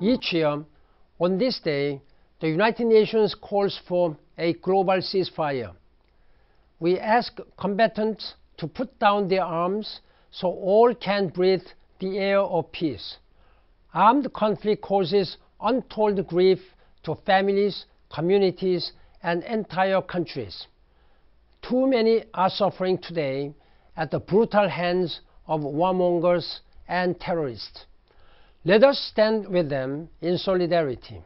Each year, on this day, the United Nations calls for a global ceasefire. We ask combatants to put down their arms so all can breathe the air of peace. Armed conflict causes untold grief to families, communities, and entire countries. Too many are suffering today at the brutal hands of warmongers and terrorists. Let us stand with them in solidarity.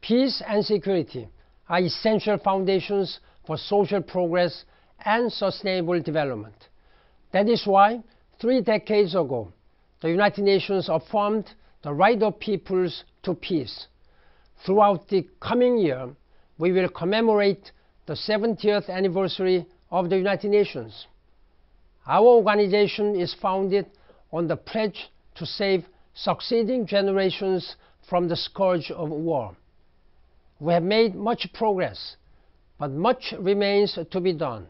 Peace and security are essential foundations for social progress and sustainable development. That is why, three decades ago, the United Nations affirmed the right of peoples to peace. Throughout the coming year, we will commemorate the 70th anniversary of the United Nations. Our organization is founded on the pledge to save succeeding generations from the scourge of war. We have made much progress, but much remains to be done.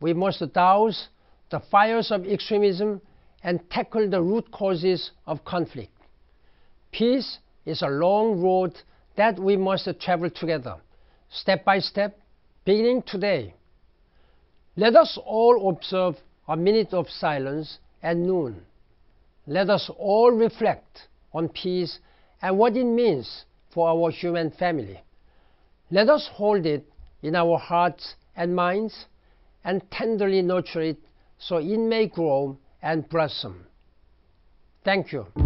We must douse the fires of extremism and tackle the root causes of conflict. Peace is a long road that we must travel together, step by step, beginning today. Let us all observe a minute of silence at noon. Let us all reflect on peace and what it means for our human family. Let us hold it in our hearts and minds and tenderly nurture it so it may grow and blossom. Thank you.